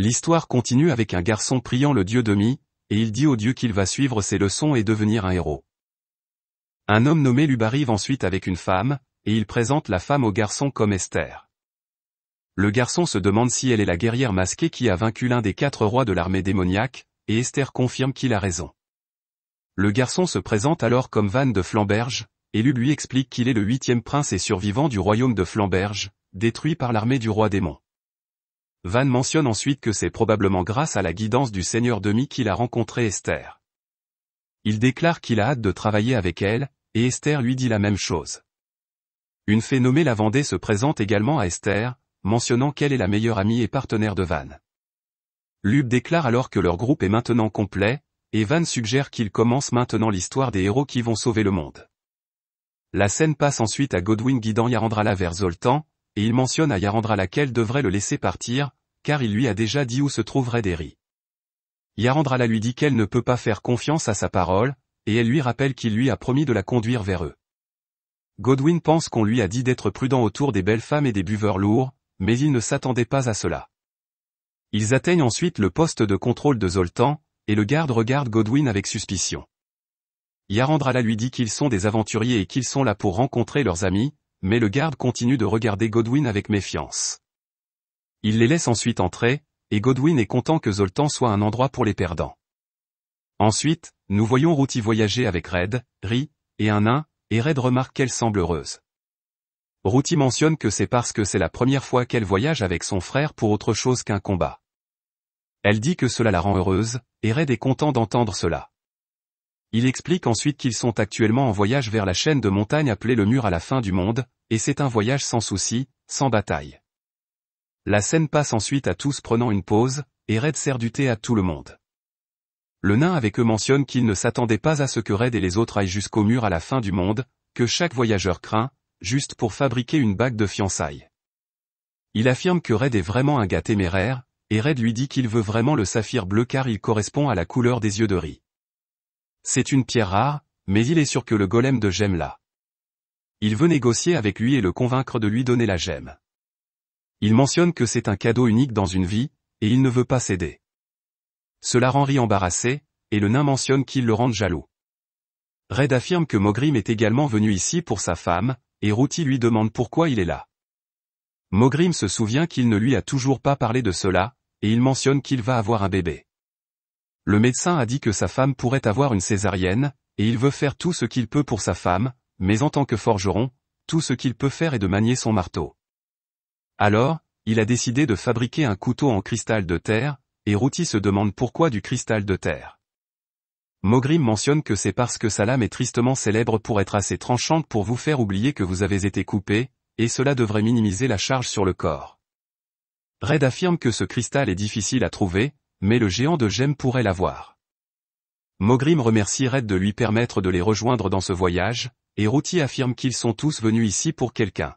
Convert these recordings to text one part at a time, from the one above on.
L'histoire continue avec un garçon priant le dieu Demi, et il dit au dieu qu'il va suivre ses leçons et devenir un héros. Un homme nommé Lub arrive ensuite avec une femme, et il présente la femme au garçon comme Esther. Le garçon se demande si elle est la guerrière masquée qui a vaincu l'un des quatre rois de l'armée démoniaque, et Esther confirme qu'il a raison. Le garçon se présente alors comme Van de Flamberge, et Lub lui explique qu'il est le huitième prince et survivant du royaume de Flamberge, détruit par l'armée du roi démon. Van mentionne ensuite que c'est probablement grâce à la guidance du seigneur Demi qu'il a rencontré Esther. Il déclare qu'il a hâte de travailler avec elle, et Esther lui dit la même chose. Une fée nommée la Vendée se présente également à Esther, mentionnant qu'elle est la meilleure amie et partenaire de Van. Lub déclare alors que leur groupe est maintenant complet, et Van suggère qu'il commence maintenant l'histoire des héros qui vont sauver le monde. La scène passe ensuite à Godwin guidant Yarandrala vers Zoltan, et il mentionne à Yarandrala qu'elle devrait le laisser partir, car il lui a déjà dit où se trouverait Derry. Yarandrala lui dit qu'elle ne peut pas faire confiance à sa parole, et elle lui rappelle qu'il lui a promis de la conduire vers eux. Godwin pense qu'on lui a dit d'être prudent autour des belles femmes et des buveurs lourds, mais il ne s'attendait pas à cela. Ils atteignent ensuite le poste de contrôle de Zoltan, et le garde regarde Godwin avec suspicion. Yarandrala lui dit qu'ils sont des aventuriers et qu'ils sont là pour rencontrer leurs amis, mais le garde continue de regarder Godwin avec méfiance. Il les laisse ensuite entrer, et Godwin est content que Zoltan soit un endroit pour les perdants. Ensuite, nous voyons Routy voyager avec Red, Ri, et un nain, et Red remarque qu'elle semble heureuse. Routy mentionne que c'est parce que c'est la première fois qu'elle voyage avec son frère pour autre chose qu'un combat. Elle dit que cela la rend heureuse, et Red est content d'entendre cela. Il explique ensuite qu'ils sont actuellement en voyage vers la chaîne de montagnes appelée le mur à la fin du monde, et c'est un voyage sans souci, sans bataille. La scène passe ensuite à tous prenant une pause, et Red sert du thé à tout le monde. Le nain avec eux mentionne qu'il ne s'attendait pas à ce que Red et les autres aillent jusqu'au mur à la fin du monde, que chaque voyageur craint, juste pour fabriquer une bague de fiançailles. Il affirme que Red est vraiment un gars téméraire, et Red lui dit qu'il veut vraiment le saphir bleu car il correspond à la couleur des yeux de riz. C'est une pierre rare, mais il est sûr que le golem de gemme l'a. Il veut négocier avec lui et le convaincre de lui donner la gemme. Il mentionne que c'est un cadeau unique dans une vie, et il ne veut pas céder. Cela rend Ri embarrassé, et le nain mentionne qu'il le rende jaloux. Red affirme que Mogrim est également venu ici pour sa femme, et Routy lui demande pourquoi il est là. Mogrim se souvient qu'il ne lui a toujours pas parlé de cela, et il mentionne qu'il va avoir un bébé. Le médecin a dit que sa femme pourrait avoir une césarienne, et il veut faire tout ce qu'il peut pour sa femme, mais en tant que forgeron, tout ce qu'il peut faire est de manier son marteau. Alors, il a décidé de fabriquer un couteau en cristal de terre, et Routy se demande pourquoi du cristal de terre. Mogrim mentionne que c'est parce que sa lame est tristement célèbre pour être assez tranchante pour vous faire oublier que vous avez été coupé, et cela devrait minimiser la charge sur le corps. Red affirme que ce cristal est difficile à trouver, mais le géant de gemme pourrait l'avoir. Mogrim remercie Red de lui permettre de les rejoindre dans ce voyage, et Routy affirme qu'ils sont tous venus ici pour quelqu'un.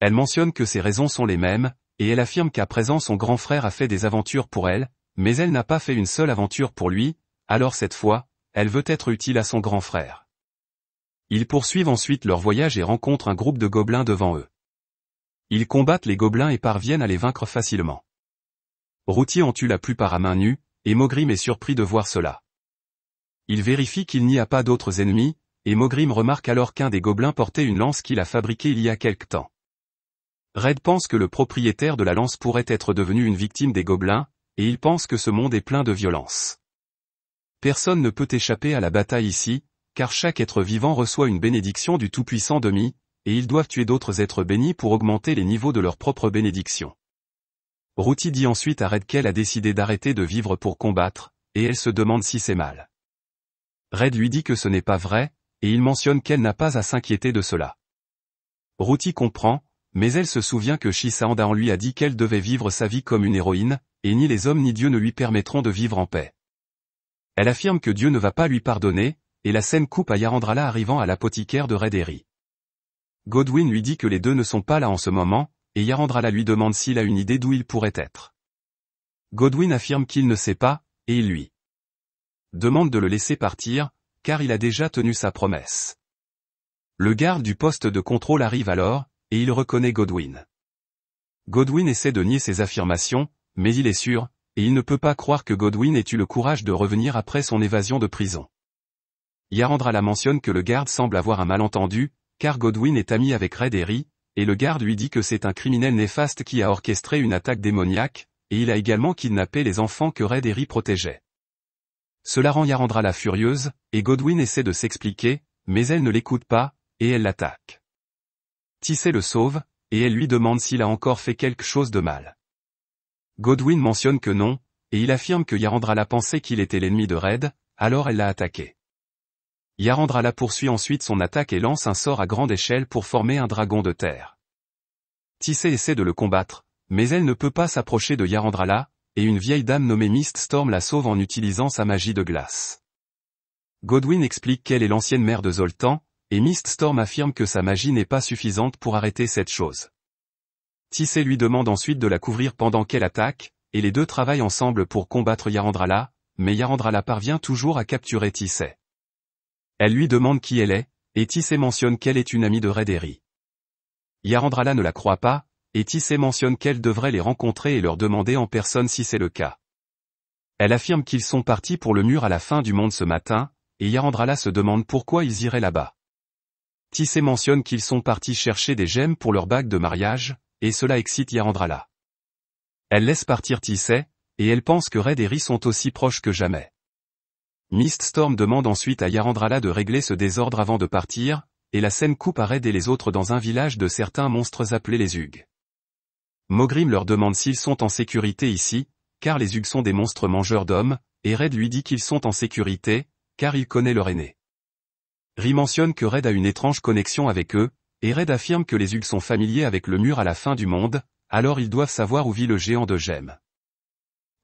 Elle mentionne que ses raisons sont les mêmes, et elle affirme qu'à présent son grand frère a fait des aventures pour elle, mais elle n'a pas fait une seule aventure pour lui, alors cette fois, elle veut être utile à son grand frère. Ils poursuivent ensuite leur voyage et rencontrent un groupe de gobelins devant eux. Ils combattent les gobelins et parviennent à les vaincre facilement. Routy en tue la plupart à main nue, et Mogrim est surpris de voir cela. Il vérifie qu'il n'y a pas d'autres ennemis, et Mogrim remarque alors qu'un des gobelins portait une lance qu'il a fabriquée il y a quelque temps. Red pense que le propriétaire de la lance pourrait être devenu une victime des gobelins, et il pense que ce monde est plein de violence. Personne ne peut échapper à la bataille ici, car chaque être vivant reçoit une bénédiction du Tout-Puissant Demi, et ils doivent tuer d'autres êtres bénis pour augmenter les niveaux de leur propre bénédiction. Routy dit ensuite à Red qu'elle a décidé d'arrêter de vivre pour combattre, et elle se demande si c'est mal. Red lui dit que ce n'est pas vrai, et il mentionne qu'elle n'a pas à s'inquiéter de cela. Routy comprend, mais elle se souvient que Shisanda en lui a dit qu'elle devait vivre sa vie comme une héroïne, et ni les hommes ni Dieu ne lui permettront de vivre en paix. Elle affirme que Dieu ne va pas lui pardonner, et la scène coupe à Yarandrala arrivant à l'apothicaire de Rederi. Godwin lui dit que les deux ne sont pas là en ce moment, et Yarandrala lui demande s'il a une idée d'où il pourrait être. Godwin affirme qu'il ne sait pas, et il lui demande de le laisser partir, car il a déjà tenu sa promesse. Le garde du poste de contrôle arrive alors, et il reconnaît Godwin. Godwin essaie de nier ses affirmations, mais il est sûr, et il ne peut pas croire que Godwin ait eu le courage de revenir après son évasion de prison. Yarandra mentionne que le garde semble avoir un malentendu, car Godwin est ami avec Red Harry, et le garde lui dit que c'est un criminel néfaste qui a orchestré une attaque démoniaque, et il a également kidnappé les enfants que Red Harry protégeait. Cela rend Yarandra la furieuse, et Godwin essaie de s'expliquer, mais elle ne l'écoute pas, et elle l'attaque. Tissé le sauve, et elle lui demande s'il a encore fait quelque chose de mal. Godwin mentionne que non, et il affirme que Yarandra la pensait qu'il était l'ennemi de Red, alors elle l'a attaqué. Yarandrala poursuit ensuite son attaque et lance un sort à grande échelle pour former un dragon de terre. Tissé essaie de le combattre, mais elle ne peut pas s'approcher de Yarandrala, et une vieille dame nommée Mist Storm la sauve en utilisant sa magie de glace. Godwin explique qu'elle est l'ancienne mère de Zoltan, et Mist Storm affirme que sa magie n'est pas suffisante pour arrêter cette chose. Tissé lui demande ensuite de la couvrir pendant qu'elle attaque, et les deux travaillent ensemble pour combattre Yarandrala, mais Yarandrala parvient toujours à capturer Tissé. Elle lui demande qui elle est, et Tissé mentionne qu'elle est une amie de Rederi. Yarandrala ne la croit pas, et Tissé mentionne qu'elle devrait les rencontrer et leur demander en personne si c'est le cas. Elle affirme qu'ils sont partis pour le mur à la fin du monde ce matin, et Yarandrala se demande pourquoi ils iraient là-bas. Tissé mentionne qu'ils sont partis chercher des gemmes pour leur bague de mariage, et cela excite Yarandrala. Elle laisse partir Tissé, et elle pense que Red sont aussi proches que jamais. Miststorm demande ensuite à Yarandrala de régler ce désordre avant de partir, et la scène coupe à Red et les autres dans un village de certains monstres appelés les Hugues. Mogrim leur demande s'ils sont en sécurité ici, car les Hugues sont des monstres mangeurs d'hommes, et Red lui dit qu'ils sont en sécurité, car il connaît leur aîné. Ri mentionne que Red a une étrange connexion avec eux, et Red affirme que les Hugues sont familiers avec le mur à la fin du monde, alors ils doivent savoir où vit le géant de Gem.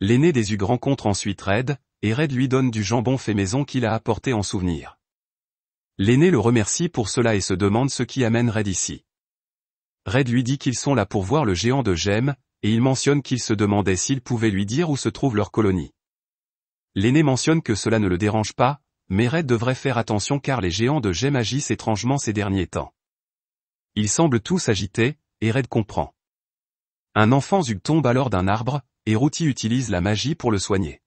L'aîné des Hugues rencontre ensuite Red, et Red lui donne du jambon fait maison qu'il a apporté en souvenir. L'aîné le remercie pour cela et se demande ce qui amène Red ici. Red lui dit qu'ils sont là pour voir le géant de Gem, et il mentionne qu'il se demandait s'il pouvait lui dire où se trouve leur colonie. L'aîné mentionne que cela ne le dérange pas, mais Red devrait faire attention car les géants de Gem agissent étrangement ces derniers temps. Ils semblent tous agités, et Red comprend. Un enfant Zug tombe alors d'un arbre, et Routy utilise la magie pour le soigner.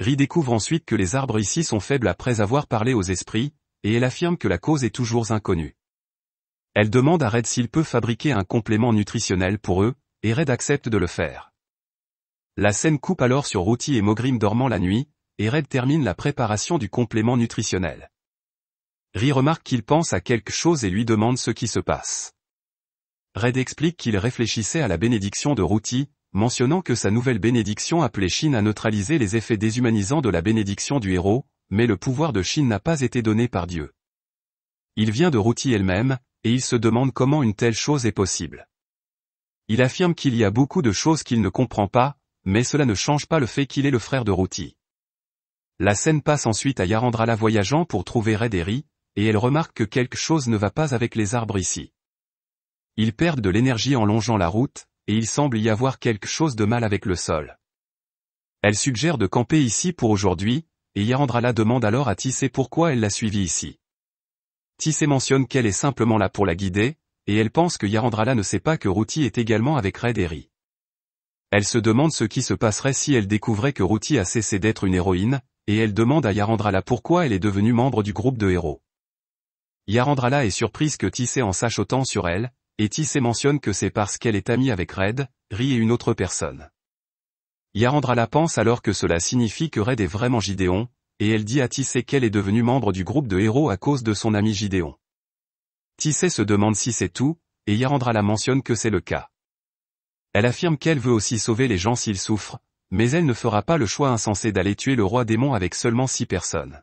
Ri découvre ensuite que les arbres ici sont faibles après avoir parlé aux esprits, et elle affirme que la cause est toujours inconnue. Elle demande à Red s'il peut fabriquer un complément nutritionnel pour eux, et Red accepte de le faire. La scène coupe alors sur Routy et Mogrim dormant la nuit, et Red termine la préparation du complément nutritionnel. Ri remarque qu'il pense à quelque chose et lui demande ce qui se passe. Red explique qu'il réfléchissait à la bénédiction de Routy, mentionnant que sa nouvelle bénédiction appelait Shin à neutraliser les effets déshumanisants de la bénédiction du héros, mais le pouvoir de Shin n'a pas été donné par Dieu. Il vient de Routi elle-même, et il se demande comment une telle chose est possible. Il affirme qu'il y a beaucoup de choses qu'il ne comprend pas, mais cela ne change pas le fait qu'il est le frère de Routi. La scène passe ensuite à Yarandrala voyageant pour trouver Red et et elle remarque que quelque chose ne va pas avec les arbres ici. Ils perdent de l'énergie en longeant la route, et il semble y avoir quelque chose de mal avec le sol. Elle suggère de camper ici pour aujourd'hui, et Yarandrala demande alors à Tissé pourquoi elle l'a suivi ici. Tissé mentionne qu'elle est simplement là pour la guider, et elle pense que Yarandrala ne sait pas que Routy est également avec Red et Elle se demande ce qui se passerait si elle découvrait que Routy a cessé d'être une héroïne, et elle demande à Yarandrala pourquoi elle est devenue membre du groupe de héros. Yarandrala est surprise que Tissé en sache autant sur elle, et Tissé mentionne que c'est parce qu'elle est amie avec Red, Ri et une autre personne. Yarandrala pense alors que cela signifie que Red est vraiment Gideon, et elle dit à Tissé qu'elle est devenue membre du groupe de héros à cause de son ami Gideon. Tissé se demande si c'est tout, et Yarandrala mentionne que c'est le cas. Elle affirme qu'elle veut aussi sauver les gens s'ils souffrent, mais elle ne fera pas le choix insensé d'aller tuer le roi démon avec seulement six personnes.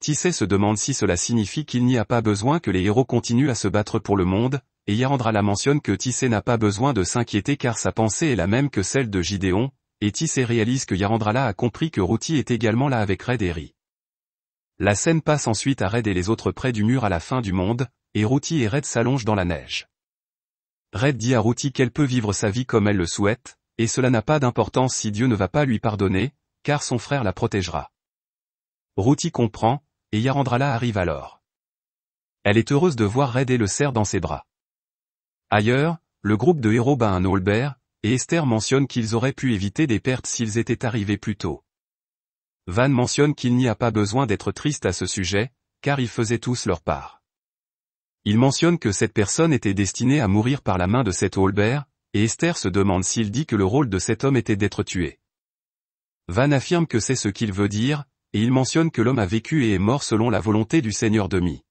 Tissé se demande si cela signifie qu'il n'y a pas besoin que les héros continuent à se battre pour le monde, et Yarandra mentionne que Tissé n'a pas besoin de s'inquiéter car sa pensée est la même que celle de Gideon, et Tissé réalise que Yarandrala a compris que Routy est également là avec Red et Ri. La scène passe ensuite à Red et les autres près du mur à la fin du monde, et Routy et Red s'allongent dans la neige. Red dit à Routy qu'elle peut vivre sa vie comme elle le souhaite, et cela n'a pas d'importance si Dieu ne va pas lui pardonner, car son frère la protégera. Routy comprend, et Yarandrala arrive alors. Elle est heureuse de voir Red et le serre dans ses bras. Ailleurs, le groupe de héros bat un Olbert, et Esther mentionne qu'ils auraient pu éviter des pertes s'ils étaient arrivés plus tôt. Van mentionne qu'il n'y a pas besoin d'être triste à ce sujet, car ils faisaient tous leur part. Il mentionne que cette personne était destinée à mourir par la main de cet Holbert, et Esther se demande s'il dit que le rôle de cet homme était d'être tué. Van affirme que c'est ce qu'il veut dire, et il mentionne que l'homme a vécu et est mort selon la volonté du Seigneur demi.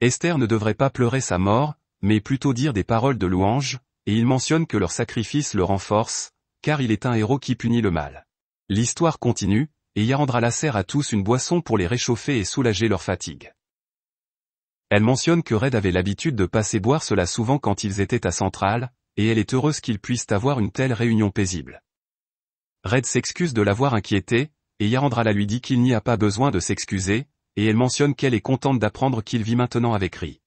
Esther ne devrait pas pleurer sa mort, mais plutôt dire des paroles de louange, et il mentionne que leur sacrifice le renforce, car il est un héros qui punit le mal. L'histoire continue, et Yarandra sert à tous une boisson pour les réchauffer et soulager leur fatigue. Elle mentionne que Red avait l'habitude de passer boire cela souvent quand ils étaient à Centrale, et elle est heureuse qu'ils puissent avoir une telle réunion paisible. Red s'excuse de l'avoir inquiété, et Yarandra lui dit qu'il n'y a pas besoin de s'excuser, et elle mentionne qu'elle est contente d'apprendre qu'il vit maintenant avec Ri.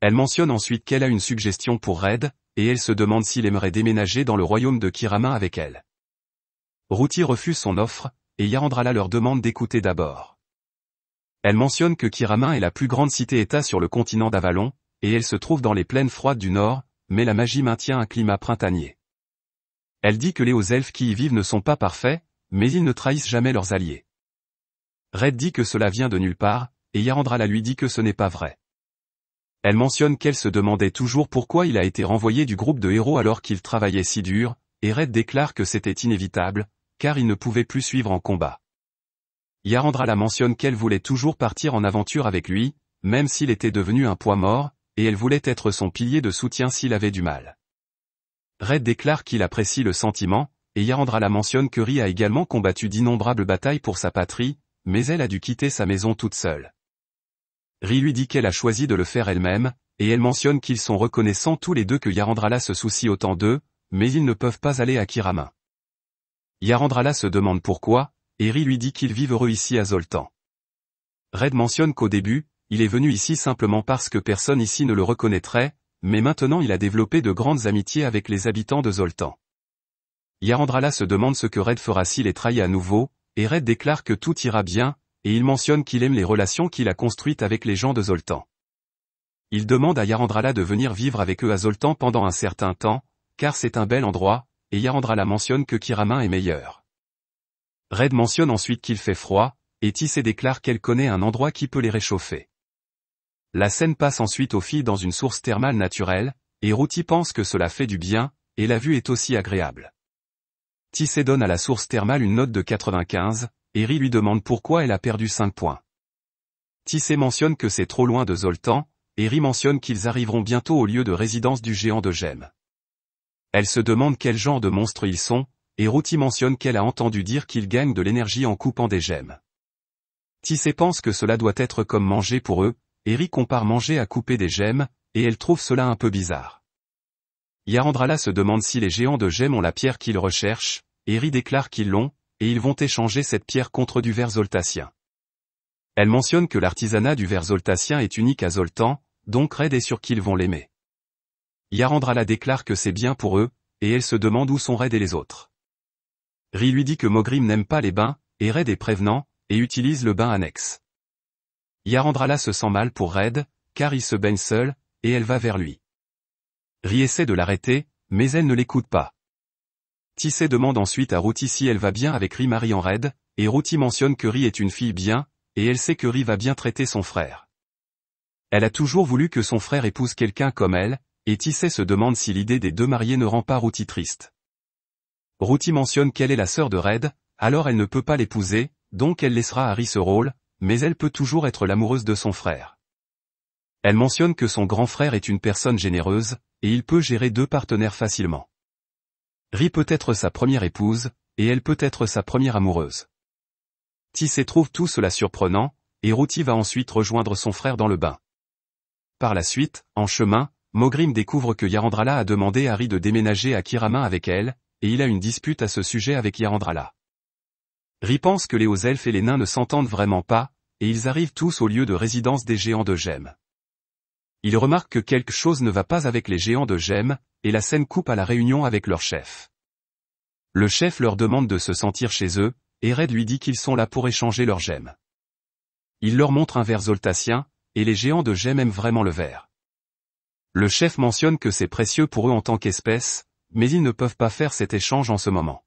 Elle mentionne ensuite qu'elle a une suggestion pour Red, et elle se demande s'il aimerait déménager dans le royaume de Kirama avec elle. Routi refuse son offre, et Yarandrala leur demande d'écouter d'abord. Elle mentionne que Kirama est la plus grande cité-État sur le continent d'Avalon, et elle se trouve dans les plaines froides du nord, mais la magie maintient un climat printanier. Elle dit que les hauts elfes qui y vivent ne sont pas parfaits, mais ils ne trahissent jamais leurs alliés. Red dit que cela vient de nulle part, et Yarandrala lui dit que ce n'est pas vrai. Elle mentionne qu'elle se demandait toujours pourquoi il a été renvoyé du groupe de héros alors qu'il travaillait si dur, et Red déclare que c'était inévitable, car il ne pouvait plus suivre en combat. Yarandra la mentionne qu'elle voulait toujours partir en aventure avec lui, même s'il était devenu un poids mort, et elle voulait être son pilier de soutien s'il avait du mal. Red déclare qu'il apprécie le sentiment, et Yarandra la mentionne que Ri a également combattu d'innombrables batailles pour sa patrie, mais elle a dû quitter sa maison toute seule. Ri lui dit qu'elle a choisi de le faire elle-même, et elle mentionne qu'ils sont reconnaissants tous les deux que Yarandrala se soucie autant d'eux, mais ils ne peuvent pas aller à Kirama. Yarandrala se demande pourquoi, Eri lui dit qu'ils vivent heureux ici à Zoltan. Red mentionne qu'au début, il est venu ici simplement parce que personne ici ne le reconnaîtrait, mais maintenant il a développé de grandes amitiés avec les habitants de Zoltan. Yarandrala se demande ce que Red fera s'il est trahi à nouveau, et Red déclare que tout ira bien, et il mentionne qu'il aime les relations qu'il a construites avec les gens de Zoltan. Il demande à Yarandrala de venir vivre avec eux à Zoltan pendant un certain temps, car c'est un bel endroit, et Yarandrala mentionne que Kiramin est meilleur. Red mentionne ensuite qu'il fait froid, et Tissé déclare qu'elle connaît un endroit qui peut les réchauffer. La scène passe ensuite aux filles dans une source thermale naturelle, et Routy pense que cela fait du bien, et la vue est aussi agréable. Tissé donne à la source thermale une note de 95, et Ri lui demande pourquoi elle a perdu 5 points. Tissé mentionne que c'est trop loin de Zoltan, et Ri mentionne qu'ils arriveront bientôt au lieu de résidence du géant de Gem. Elle se demande quel genre de monstres ils sont, et Routy mentionne qu'elle a entendu dire qu'ils gagnent de l'énergie en coupant des gemmes. Tissé pense que cela doit être comme manger pour eux, Eric compare manger à couper des gemmes, et elle trouve cela un peu bizarre. Yarandrala se demande si les géants de gemmes ont la pierre qu'ils recherchent, Eri déclare qu'ils l'ont, et ils vont échanger cette pierre contre du verre zoltacien. Elle mentionne que l'artisanat du verre zoltacien est unique à Zoltan, donc Red est sûr qu'ils vont l'aimer. Yarandrala déclare que c'est bien pour eux, et elle se demande où sont Red et les autres. Ri lui dit que Mogrim n'aime pas les bains, et Red est prévenant, et utilise le bain annexe. Yarandrala se sent mal pour Red, car il se baigne seul, et elle va vers lui. Ri essaie de l'arrêter, mais elle ne l'écoute pas. Tissé demande ensuite à Routy si elle va bien avec Ri Marie en Red, et Routy mentionne que Ri est une fille bien, et elle sait que Ri va bien traiter son frère. Elle a toujours voulu que son frère épouse quelqu'un comme elle, et Tissé se demande si l'idée des deux mariés ne rend pas Routy triste. Routy mentionne qu'elle est la sœur de Red, alors elle ne peut pas l'épouser, donc elle laissera Harry ce rôle, mais elle peut toujours être l'amoureuse de son frère. Elle mentionne que son grand frère est une personne généreuse, et il peut gérer deux partenaires facilement. Ri peut être sa première épouse, et elle peut être sa première amoureuse. Tissé trouve tout cela surprenant, et Routy va ensuite rejoindre son frère dans le bain. Par la suite, en chemin, Mogrim découvre que Yarandrala a demandé à Ri de déménager à Kirama avec elle, et il a une dispute à ce sujet avec Yarandrala. Ri pense que les hauts elfes et les nains ne s'entendent vraiment pas, et ils arrivent tous au lieu de résidence des géants de Gem. Il remarque que quelque chose ne va pas avec les géants de Gem, et la scène coupe à la réunion avec leur chef. Le chef leur demande de se sentir chez eux, et Red lui dit qu'ils sont là pour échanger leurs gemmes. Il leur montre un verre zoltacien, et les géants de Gem aiment vraiment le verre. Le chef mentionne que c'est précieux pour eux en tant qu'espèce, mais ils ne peuvent pas faire cet échange en ce moment.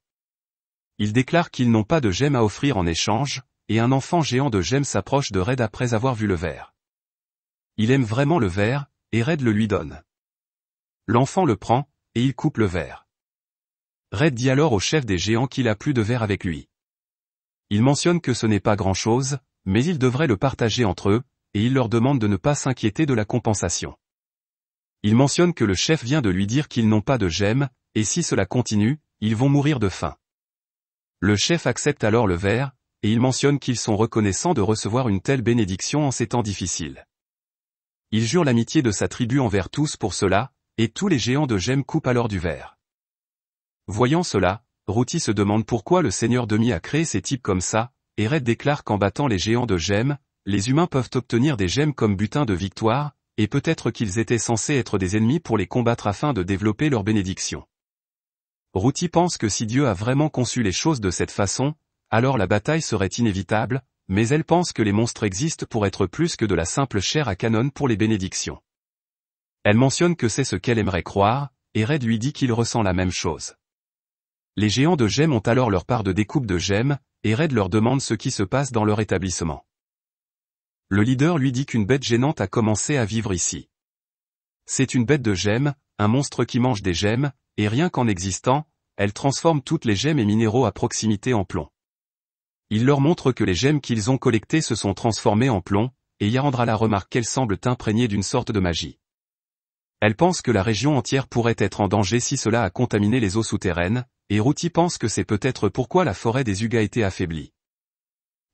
Ils déclarent qu'ils n'ont pas de gemmes à offrir en échange, et un enfant géant de gemmes s'approche de Red après avoir vu le verre. Il aime vraiment le verre, et Red le lui donne. L'enfant le prend, et il coupe le verre. Red dit alors au chef des géants qu'il a plus de verre avec lui. Il mentionne que ce n'est pas grand-chose, mais ils devraient le partager entre eux, et il leur demande de ne pas s'inquiéter de la compensation. Il mentionne que le chef vient de lui dire qu'ils n'ont pas de gemmes, et si cela continue, ils vont mourir de faim. Le chef accepte alors le verre, et il mentionne qu'ils sont reconnaissants de recevoir une telle bénédiction en ces temps difficiles. Il jure l'amitié de sa tribu envers tous pour cela, et tous les géants de gemmes coupent alors du verre. Voyant cela, Routy se demande pourquoi le seigneur Demi a créé ces types comme ça, et Red déclare qu'en battant les géants de gemmes, les humains peuvent obtenir des gemmes comme butin de victoire, et peut-être qu'ils étaient censés être des ennemis pour les combattre afin de développer leur bénédiction. Routy pense que si Dieu a vraiment conçu les choses de cette façon, alors la bataille serait inévitable, mais elle pense que les monstres existent pour être plus que de la simple chair à canon pour les bénédictions. Elle mentionne que c'est ce qu'elle aimerait croire, et Red lui dit qu'il ressent la même chose. Les géants de gemmes ont alors leur part de découpe de gemmes, et Red leur demande ce qui se passe dans leur établissement. Le leader lui dit qu'une bête gênante a commencé à vivre ici. C'est une bête de gemmes, un monstre qui mange des gemmes, et rien qu'en existant, elle transforme toutes les gemmes et minéraux à proximité en plomb. Il leur montre que les gemmes qu'ils ont collectées se sont transformées en plomb, et Yarandra la remarque qu'elles semblent imprégnées d'une sorte de magie. Elle pense que la région entière pourrait être en danger si cela a contaminé les eaux souterraines, et Routy pense que c'est peut-être pourquoi la forêt des Ugas a été affaiblie.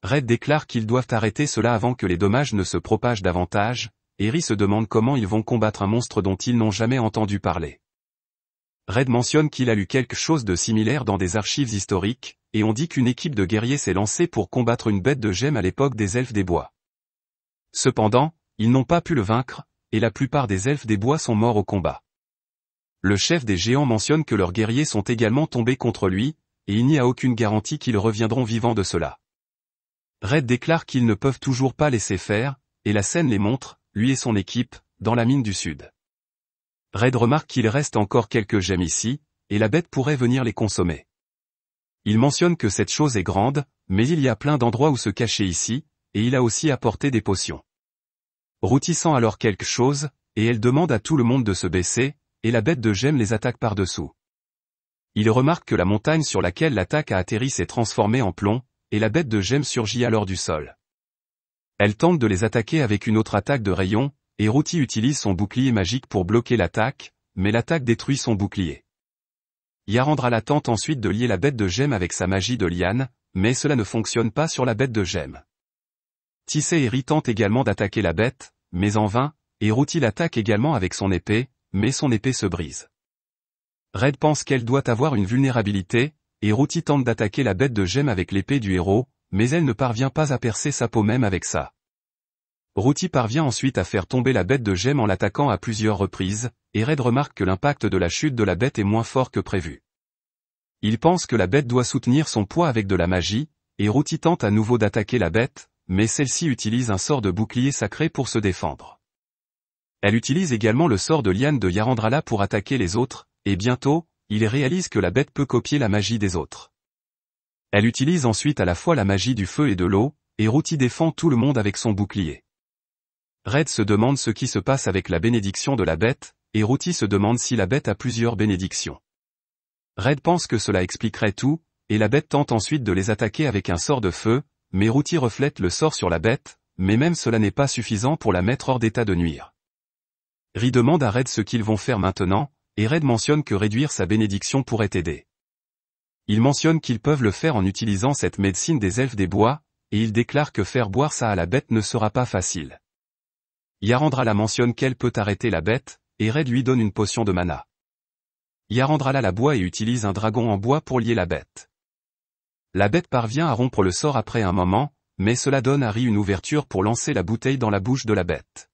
Red déclare qu'ils doivent arrêter cela avant que les dommages ne se propagent davantage, et Ri se demande comment ils vont combattre un monstre dont ils n'ont jamais entendu parler. Red mentionne qu'il a lu quelque chose de similaire dans des archives historiques, et on dit qu'une équipe de guerriers s'est lancée pour combattre une bête de gemme à l'époque des elfes des bois. Cependant, ils n'ont pas pu le vaincre, et la plupart des elfes des bois sont morts au combat. Le chef des géants mentionne que leurs guerriers sont également tombés contre lui, et il n'y a aucune garantie qu'ils reviendront vivants de cela. Red déclare qu'ils ne peuvent toujours pas laisser faire, et la scène les montre, lui et son équipe, dans la mine du sud. Red remarque qu'il reste encore quelques gemmes ici, et la bête pourrait venir les consommer. Il mentionne que cette chose est grande, mais il y a plein d'endroits où se cacher ici, et il a aussi apporté des potions. Routissant alors quelque chose, et elle demande à tout le monde de se baisser, et la bête de gemme les attaque par-dessous. Il remarque que la montagne sur laquelle l'attaque a atterri s'est transformée en plomb, et la bête de gemme surgit alors du sol. Elle tente de les attaquer avec une autre attaque de rayon, et Routy utilise son bouclier magique pour bloquer l'attaque, mais l'attaque détruit son bouclier. Yarandra la tente ensuite de lier la bête de gemme avec sa magie de liane, mais cela ne fonctionne pas sur la bête de gemme. Tissé et Ri tentent également d'attaquer la bête, mais en vain, et Routy l'attaque également avec son épée, mais son épée se brise. Red pense qu'elle doit avoir une vulnérabilité, et Routy tente d'attaquer la bête de gemme avec l'épée du héros, mais elle ne parvient pas à percer sa peau même avec ça. Routy parvient ensuite à faire tomber la bête de gemme en l'attaquant à plusieurs reprises, et Red remarque que l'impact de la chute de la bête est moins fort que prévu. Il pense que la bête doit soutenir son poids avec de la magie, et Routy tente à nouveau d'attaquer la bête, mais celle-ci utilise un sort de bouclier sacré pour se défendre. Elle utilise également le sort de liane de Yarandrala pour attaquer les autres, et bientôt, il réalise que la bête peut copier la magie des autres. Elle utilise ensuite à la fois la magie du feu et de l'eau, et Routy défend tout le monde avec son bouclier. Red se demande ce qui se passe avec la bénédiction de la bête, et Routy se demande si la bête a plusieurs bénédictions. Red pense que cela expliquerait tout, et la bête tente ensuite de les attaquer avec un sort de feu, mais Routy reflète le sort sur la bête, mais même cela n'est pas suffisant pour la mettre hors d'état de nuire. Ri demande à Red ce qu'ils vont faire maintenant, et Red mentionne que réduire sa bénédiction pourrait aider. Il mentionne qu'ils peuvent le faire en utilisant cette médecine des elfes des bois, et il déclare que faire boire ça à la bête ne sera pas facile. Yarandra la mentionne qu'elle peut arrêter la bête, et Red lui donne une potion de mana. Yarandrala la boit et utilise un dragon en bois pour lier la bête. La bête parvient à rompre le sort après un moment, mais cela donne à Ri une ouverture pour lancer la bouteille dans la bouche de la bête.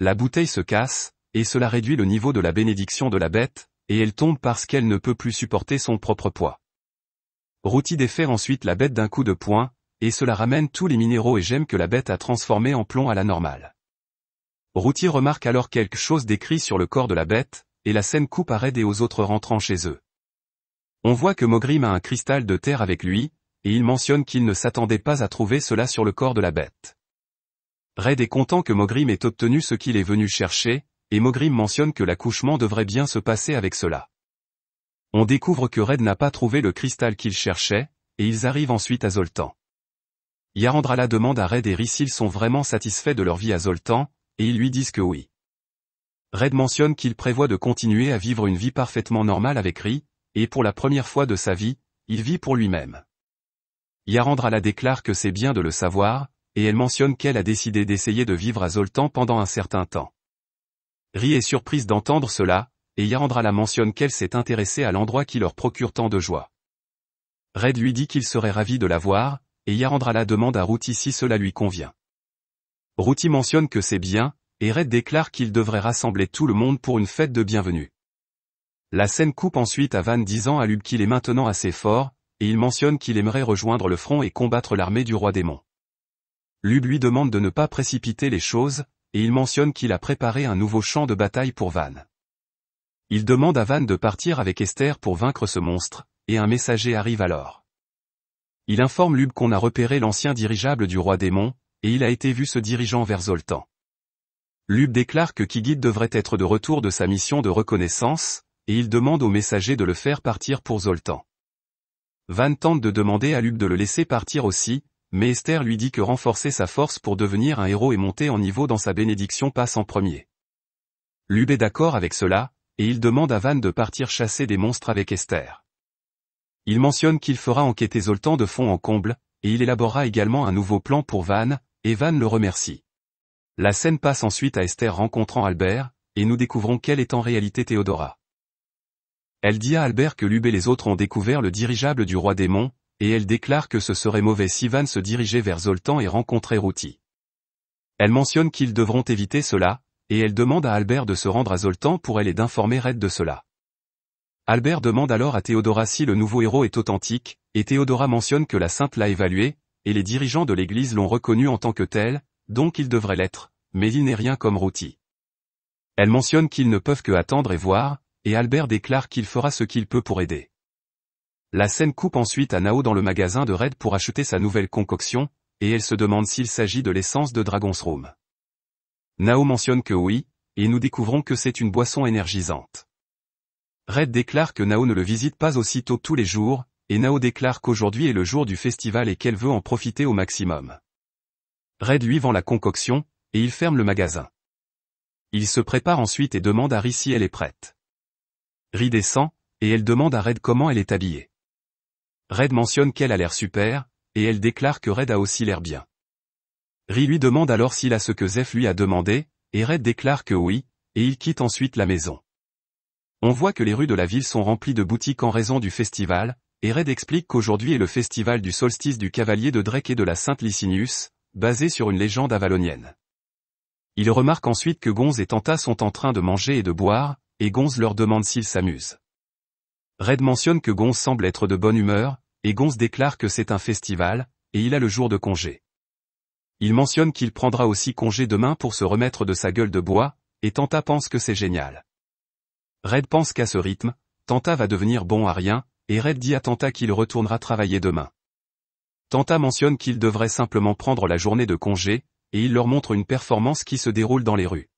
La bouteille se casse, et cela réduit le niveau de la bénédiction de la bête, et elle tombe parce qu'elle ne peut plus supporter son propre poids. Routy défait ensuite la bête d'un coup de poing, et cela ramène tous les minéraux et gemmes que la bête a transformés en plomb à la normale. Routy remarque alors quelque chose d'écrit sur le corps de la bête, et la scène coupe à Red et aux autres rentrant chez eux. On voit que Mogrim a un cristal de terre avec lui, et il mentionne qu'il ne s'attendait pas à trouver cela sur le corps de la bête. Red est content que Mogrim ait obtenu ce qu'il est venu chercher, et Mogrim mentionne que l'accouchement devrait bien se passer avec cela. On découvre que Red n'a pas trouvé le cristal qu'il cherchait, et ils arrivent ensuite à Zoltan. Yarandrala demande à Red et Riss s'ils sont vraiment satisfaits de leur vie à Zoltan, et ils lui disent que oui. Red mentionne qu'il prévoit de continuer à vivre une vie parfaitement normale avec Ri, et pour la première fois de sa vie, il vit pour lui-même. Yarandrala déclare que c'est bien de le savoir, et elle mentionne qu'elle a décidé d'essayer de vivre à Zoltan pendant un certain temps. Ri est surprise d'entendre cela, et Yarandrala mentionne qu'elle s'est intéressée à l'endroit qui leur procure tant de joie. Red lui dit qu'il serait ravi de la voir, et Yarandrala demande à Ruti si cela lui convient. Ruti mentionne que c'est bien, et Red déclare qu'il devrait rassembler tout le monde pour une fête de bienvenue. La scène coupe ensuite à Van disant à Lub qu'il est maintenant assez fort, et il mentionne qu'il aimerait rejoindre le front et combattre l'armée du roi démon. Lub lui demande de ne pas précipiter les choses, et il mentionne qu'il a préparé un nouveau champ de bataille pour Van. Il demande à Van de partir avec Esther pour vaincre ce monstre, et un messager arrive alors. Il informe Lub qu'on a repéré l'ancien dirigeable du roi démon, et il a été vu se dirigeant vers Zoltan. Lub déclare que Kigit devrait être de retour de sa mission de reconnaissance, et il demande au messager de le faire partir pour Zoltan. Van tente de demander à Lub de le laisser partir aussi, mais Esther lui dit que renforcer sa force pour devenir un héros et monter en niveau dans sa bénédiction passe en premier. Lub est d'accord avec cela, et il demande à Van de partir chasser des monstres avec Esther. Il mentionne qu'il fera enquêter Zoltan de fond en comble, et il élaborera également un nouveau plan pour Van, et Van le remercie. La scène passe ensuite à Esther rencontrant Albert, et nous découvrons quelle est en réalité Théodora. Elle dit à Albert que Lub et les autres ont découvert le dirigeable du roi démon, et elle déclare que ce serait mauvais si Van se dirigeait vers Zoltan et rencontrait Routy. Elle mentionne qu'ils devront éviter cela, et elle demande à Albert de se rendre à Zoltan pour elle et d'informer Red de cela. Albert demande alors à Théodora si le nouveau héros est authentique, et Théodora mentionne que la sainte l'a évalué, et les dirigeants de l'église l'ont reconnu en tant que tel, donc il devrait l'être, mais il n'est rien comme Routy. Elle mentionne qu'ils ne peuvent que attendre et voir, et Albert déclare qu'il fera ce qu'il peut pour aider. La scène coupe ensuite à Nao dans le magasin de Red pour acheter sa nouvelle concoction, et elle se demande s'il s'agit de l'essence de Dragon's Room. Nao mentionne que oui, et nous découvrons que c'est une boisson énergisante. Red déclare que Nao ne le visite pas aussitôt tous les jours, et Nao déclare qu'aujourd'hui est le jour du festival et qu'elle veut en profiter au maximum. Red lui vend la concoction, et il ferme le magasin. Il se prépare ensuite et demande à Ri si elle est prête. Ri descend, et elle demande à Red comment elle est habillée. Red mentionne qu'elle a l'air super, et elle déclare que Red a aussi l'air bien. Ri lui demande alors s'il a ce que Zeph lui a demandé, et Red déclare que oui, et il quitte ensuite la maison. On voit que les rues de la ville sont remplies de boutiques en raison du festival, et Red explique qu'aujourd'hui est le festival du solstice du cavalier de Drake et de la Sainte Licinius, basé sur une légende avalonienne. Il remarque ensuite que Gonz et Tanta sont en train de manger et de boire, et Gonz leur demande s'ils s'amusent. Red mentionne que Gonz semble être de bonne humeur, et Gonz déclare que c'est un festival, et il a le jour de congé. Il mentionne qu'il prendra aussi congé demain pour se remettre de sa gueule de bois, et Tanta pense que c'est génial. Red pense qu'à ce rythme, Tanta va devenir bon à rien, et Red dit à Tanta qu'il retournera travailler demain. Tanta mentionne qu'il devrait simplement prendre la journée de congé, et il leur montre une performance qui se déroule dans les rues.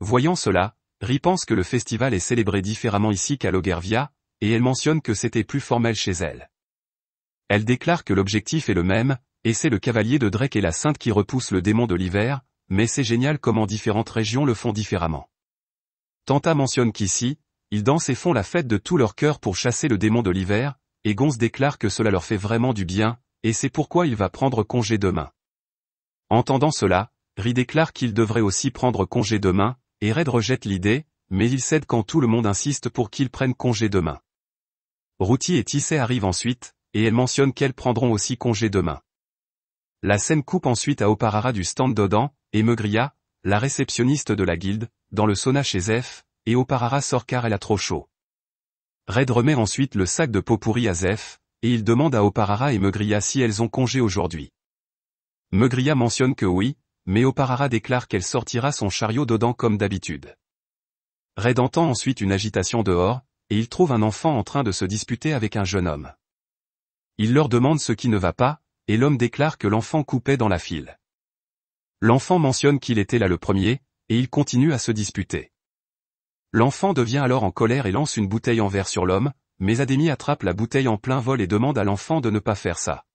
Voyant cela, Ri pense que le festival est célébré différemment ici qu'à Logervia, et elle mentionne que c'était plus formel chez elle. Elle déclare que l'objectif est le même, et c'est le cavalier de Drake et la sainte qui repousse le démon de l'hiver, mais c'est génial comment différentes régions le font différemment. Tanta mentionne qu'ici, ils dansent et font la fête de tout leur cœur pour chasser le démon de l'hiver, et Gonz déclare que cela leur fait vraiment du bien, et c'est pourquoi il va prendre congé demain. Entendant cela, Ri déclare qu'il devrait aussi prendre congé demain, et Red rejette l'idée, mais il cède quand tout le monde insiste pour qu'ils prennent congé demain. Routy et Tisset arrivent ensuite, et elles mentionnent qu'elles prendront aussi congé demain. La scène coupe ensuite à Oparara du stand d'Odan, et Megria, la réceptionniste de la guilde, dans le sauna chez Zeph, et Oparara sort car elle a trop chaud. Red remet ensuite le sac de peau pourri à Zeph, et il demande à Oparara et Megria si elles ont congé aujourd'hui. Megria mentionne que oui, mais Oparara déclare qu'elle sortira son chariot d'Odan comme d'habitude. Red entend ensuite une agitation dehors, et il trouve un enfant en train de se disputer avec un jeune homme. Il leur demande ce qui ne va pas, et l'homme déclare que l'enfant coupait dans la file. L'enfant mentionne qu'il était là le premier, et il continue à se disputer. L'enfant devient alors en colère et lance une bouteille en verre sur l'homme, mais Adémie attrape la bouteille en plein vol et demande à l'enfant de ne pas faire ça.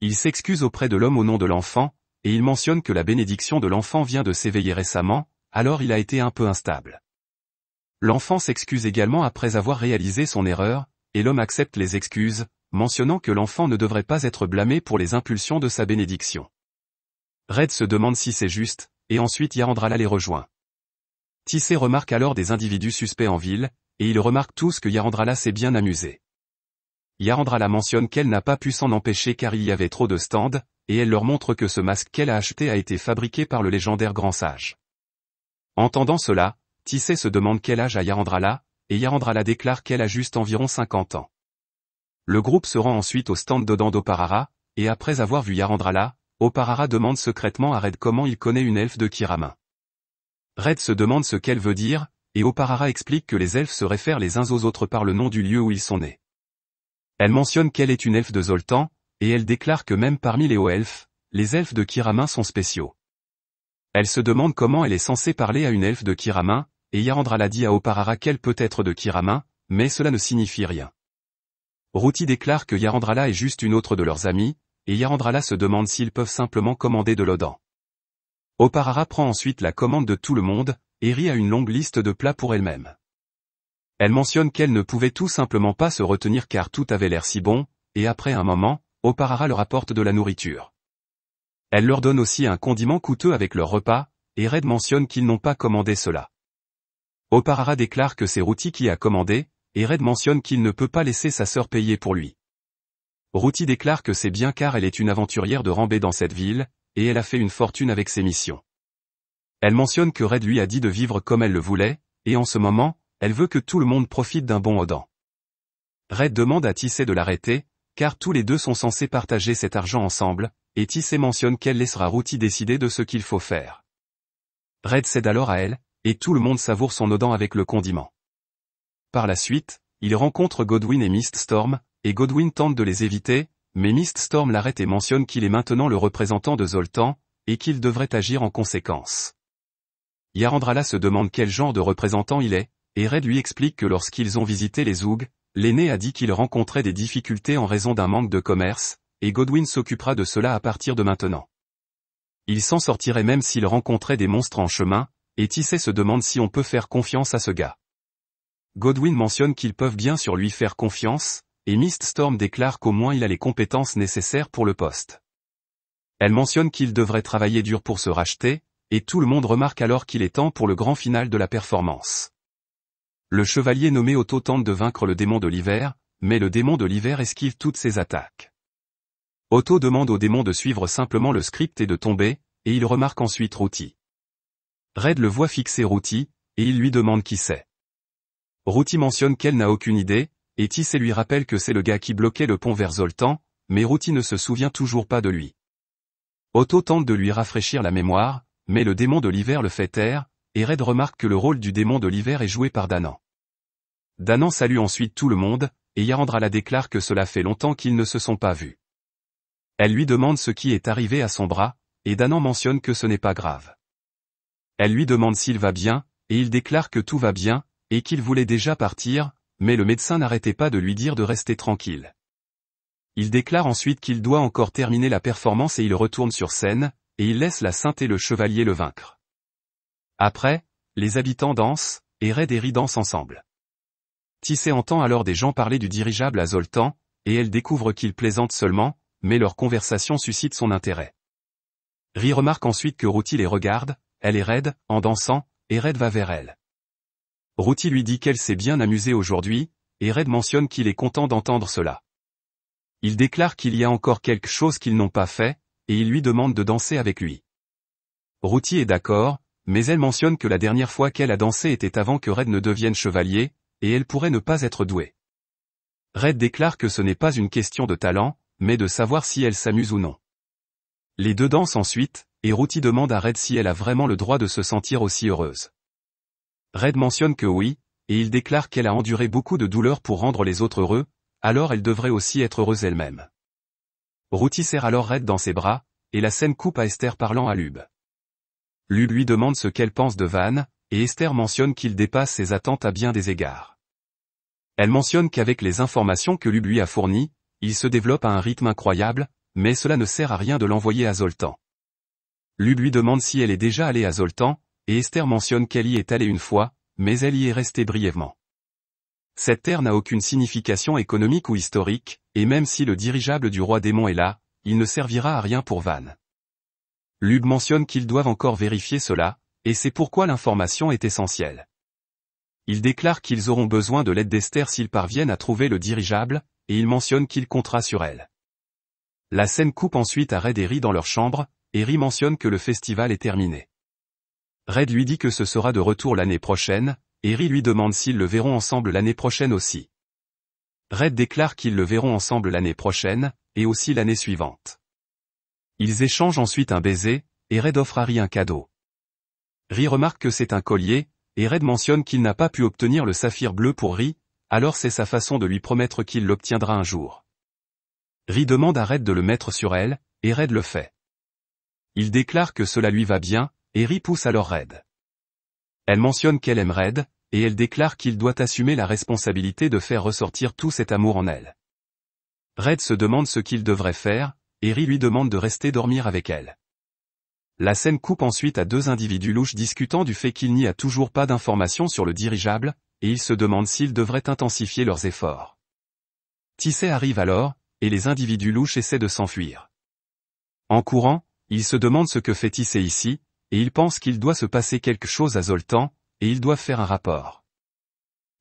Il s'excuse auprès de l'homme au nom de l'enfant, et il mentionne que la bénédiction de l'enfant vient de s'éveiller récemment, alors il a été un peu instable. L'enfant s'excuse également après avoir réalisé son erreur, et l'homme accepte les excuses, mentionnant que l'enfant ne devrait pas être blâmé pour les impulsions de sa bénédiction. Red se demande si c'est juste, et ensuite Yarandrala les rejoint. Tissé remarque alors des individus suspects en ville, et il remarque tous que Yarandrala s'est bien amusé. Yarandrala mentionne qu'elle n'a pas pu s'en empêcher car il y avait trop de stands, et elle leur montre que ce masque qu'elle a acheté a été fabriqué par le légendaire grand sage. Entendant cela, Tissé se demande quel âge a Yarandrala, et Yarandrala déclare qu'elle a juste environ 50 ans. Le groupe se rend ensuite au stand d'Odan d'Oparara, et après avoir vu Yarandrala, Oparara demande secrètement à Red comment il connaît une elfe de Kirama. Red se demande ce qu'elle veut dire, et Oparara explique que les elfes se réfèrent les uns aux autres par le nom du lieu où ils sont nés. Elle mentionne qu'elle est une elfe de Zoltan, et elle déclare que même parmi les hauts elfes, les elfes de Kiramin sont spéciaux. Elle se demande comment elle est censée parler à une elfe de Kiramin, et Yarandrala dit à Oparara qu'elle peut être de Kiramin, mais cela ne signifie rien. Routi déclare que Yarandrala est juste une autre de leurs amis, et Yarandrala se demande s'ils peuvent simplement commander de l'Odan. Oparara prend ensuite la commande de tout le monde, et rit à une longue liste de plats pour elle-même. Elle mentionne qu'elle ne pouvait tout simplement pas se retenir car tout avait l'air si bon, et après un moment, Oparara leur apporte de la nourriture. Elle leur donne aussi un condiment coûteux avec leur repas, et Red mentionne qu'ils n'ont pas commandé cela. Oparara déclare que c'est Routi qui a commandé, et Red mentionne qu'il ne peut pas laisser sa sœur payer pour lui. Routi déclare que c'est bien car elle est une aventurière de rambée dans cette ville, et elle a fait une fortune avec ses missions. Elle mentionne que Red lui a dit de vivre comme elle le voulait, et en ce moment, elle veut que tout le monde profite d'un bon Odan. Red demande à Tissé de l'arrêter, car tous les deux sont censés partager cet argent ensemble, et Tissé mentionne qu'elle laissera Routi décider de ce qu'il faut faire. Red cède alors à elle, et tout le monde savoure son Odan avec le condiment. Par la suite, il rencontre Godwin et Miststorm, et Godwin tente de les éviter, mais Miststorm l'arrête et mentionne qu'il est maintenant le représentant de Zoltan, et qu'il devrait agir en conséquence. Yarandrala se demande quel genre de représentant il est, et Red lui explique que lorsqu'ils ont visité les Zougs, l'aîné a dit qu'il rencontrait des difficultés en raison d'un manque de commerce, et Godwin s'occupera de cela à partir de maintenant. Il s'en sortirait même s'il rencontrait des monstres en chemin, et Tissé se demande si on peut faire confiance à ce gars. Godwin mentionne qu'ils peuvent bien sur lui faire confiance, et Miststorm déclare qu'au moins il a les compétences nécessaires pour le poste. Elle mentionne qu'il devrait travailler dur pour se racheter, et tout le monde remarque alors qu'il est temps pour le grand final de la performance. Le chevalier nommé Otto tente de vaincre le démon de l'hiver, mais le démon de l'hiver esquive toutes ses attaques. Otto demande au démon de suivre simplement le script et de tomber, et il remarque ensuite Routy. Red le voit fixer Routy, et il lui demande qui c'est. Routy mentionne qu'elle n'a aucune idée, et Tissé lui rappelle que c'est le gars qui bloquait le pont vers Zoltan, mais Routy ne se souvient toujours pas de lui. Otto tente de lui rafraîchir la mémoire, mais le démon de l'hiver le fait taire, et Red remarque que le rôle du démon de l'hiver est joué par Danan. Danan salue ensuite tout le monde, et Yarandrala déclare que cela fait longtemps qu'ils ne se sont pas vus. Elle lui demande ce qui est arrivé à son bras, et Danan mentionne que ce n'est pas grave. Elle lui demande s'il va bien, et il déclare que tout va bien, et qu'il voulait déjà partir, mais le médecin n'arrêtait pas de lui dire de rester tranquille. Il déclare ensuite qu'il doit encore terminer la performance et il retourne sur scène, et il laisse la sainte et le chevalier le vaincre. Après, les habitants dansent, et Red et Ri dansent ensemble. Tissé entend alors des gens parler du dirigeable à Zoltan, et elle découvre qu'ils plaisantent seulement, mais leur conversation suscite son intérêt. Ri remarque ensuite que Routy les regarde, elle est raide, en dansant, et Red va vers elle. Routy lui dit qu'elle s'est bien amusée aujourd'hui, et Red mentionne qu'il est content d'entendre cela. Il déclare qu'il y a encore quelque chose qu'ils n'ont pas fait, et il lui demande de danser avec lui. Routy est d'accord, mais elle mentionne que la dernière fois qu'elle a dansé était avant que Red ne devienne chevalier, et elle pourrait ne pas être douée. Red déclare que ce n'est pas une question de talent, mais de savoir si elle s'amuse ou non. Les deux dansent ensuite, et Routy demande à Red si elle a vraiment le droit de se sentir aussi heureuse. Red mentionne que oui, et il déclare qu'elle a enduré beaucoup de douleurs pour rendre les autres heureux, alors elle devrait aussi être heureuse elle-même. Ruti serre alors Red dans ses bras, et la scène coupe à Esther parlant à Lub. Lub lui demande ce qu'elle pense de Van, et Esther mentionne qu'il dépasse ses attentes à bien des égards. Elle mentionne qu'avec les informations que Lub lui a fournies, il se développe à un rythme incroyable, mais cela ne sert à rien de l'envoyer à Zoltan. Lub lui demande si elle est déjà allée à Zoltan, et Esther mentionne qu'elle y est allée une fois, mais elle y est restée brièvement. Cette terre n'a aucune signification économique ou historique, et même si le dirigeable du roi démon est là, il ne servira à rien pour Van. Lub mentionne qu'ils doivent encore vérifier cela, et c'est pourquoi l'information est essentielle. Il déclare qu'ils auront besoin de l'aide d'Esther s'ils parviennent à trouver le dirigeable, et il mentionne qu'il comptera sur elle. La scène coupe ensuite à Red et Ri dans leur chambre, et Ri mentionne que le festival est terminé. Red lui dit que ce sera de retour l'année prochaine, et Ri lui demande s'ils le verront ensemble l'année prochaine aussi. Red déclare qu'ils le verront ensemble l'année prochaine, et aussi l'année suivante. Ils échangent ensuite un baiser, et Red offre à Ri un cadeau. Ri remarque que c'est un collier, et Red mentionne qu'il n'a pas pu obtenir le saphir bleu pour Ri, alors c'est sa façon de lui promettre qu'il l'obtiendra un jour. Ri demande à Red de le mettre sur elle, et Red le fait. Il déclare que cela lui va bien, et Ri pousse alors Red. Elle mentionne qu'elle aime Red, et elle déclare qu'il doit assumer la responsabilité de faire ressortir tout cet amour en elle. Red se demande ce qu'il devrait faire, et Ri lui demande de rester dormir avec elle. La scène coupe ensuite à deux individus louches discutant du fait qu'il n'y a toujours pas d'informations sur le dirigeable, et ils se demandent s'ils devraient intensifier leurs efforts. Tissé arrive alors, et les individus louches essaient de s'enfuir. En courant, il se demande ce que fait Tissé ici, et il pense qu'il doit se passer quelque chose à Zoltan, et ils doivent faire un rapport.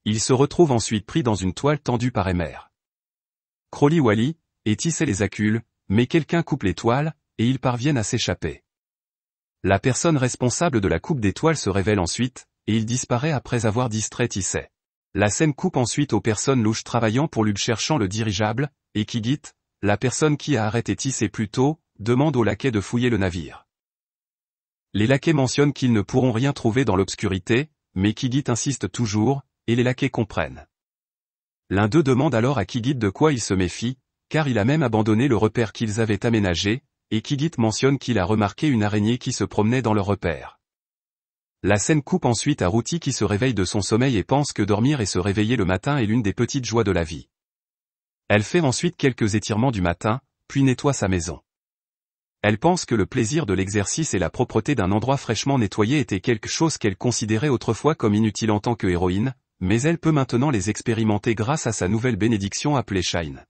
Il se retrouve ensuite pris dans une toile tendue par Emer. Crowley Wally, et Tissé les accule, mais quelqu'un coupe les toiles, et ils parviennent à s'échapper. La personne responsable de la coupe d'étoiles se révèle ensuite, et il disparaît après avoir distrait Tissé. La scène coupe ensuite aux personnes louches travaillant pour Lub cherchant le dirigeable, et Kigit, la personne qui a arrêté Tissé plus tôt, demande aux laquais de fouiller le navire. Les laquais mentionnent qu'ils ne pourront rien trouver dans l'obscurité, mais Kigit insiste toujours, et les laquais comprennent. L'un d'eux demande alors à Kigit de quoi il se méfie, car il a même abandonné le repère qu'ils avaient aménagé, et Kigit mentionne qu'il a remarqué une araignée qui se promenait dans le repère. La scène coupe ensuite à Routy qui se réveille de son sommeil et pense que dormir et se réveiller le matin est l'une des petites joies de la vie. Elle fait ensuite quelques étirements du matin, puis nettoie sa maison. Elle pense que le plaisir de l'exercice et la propreté d'un endroit fraîchement nettoyé étaient quelque chose qu'elle considérait autrefois comme inutile en tant que héroïne, mais elle peut maintenant les expérimenter grâce à sa nouvelle bénédiction appelée Shine.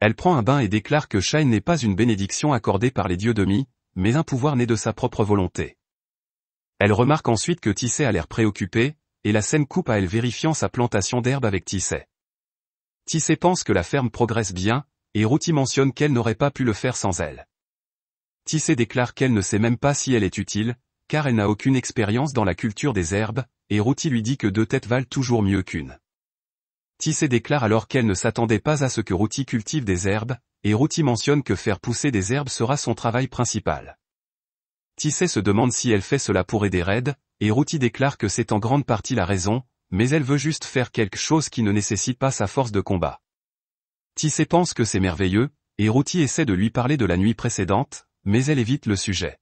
Elle prend un bain et déclare que Shine n'est pas une bénédiction accordée par les dieux demi, mais un pouvoir né de sa propre volonté. Elle remarque ensuite que Tissé a l'air préoccupé, et la scène coupe à elle vérifiant sa plantation d'herbe avec Tissé. Tissé pense que la ferme progresse bien, et Routy mentionne qu'elle n'aurait pas pu le faire sans elle. Tissé déclare qu'elle ne sait même pas si elle est utile, car elle n'a aucune expérience dans la culture des herbes, et Routy lui dit que deux têtes valent toujours mieux qu'une. Tissé déclare alors qu'elle ne s'attendait pas à ce que Routy cultive des herbes, et Routy mentionne que faire pousser des herbes sera son travail principal. Tissé se demande si elle fait cela pour aider Red, et Routy déclare que c'est en grande partie la raison, mais elle veut juste faire quelque chose qui ne nécessite pas sa force de combat. Tissé pense que c'est merveilleux, et Routy essaie de lui parler de la nuit précédente, mais elle évite le sujet.